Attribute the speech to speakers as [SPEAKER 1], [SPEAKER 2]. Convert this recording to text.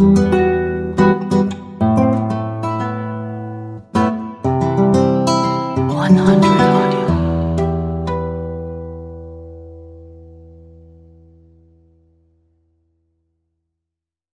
[SPEAKER 1] 100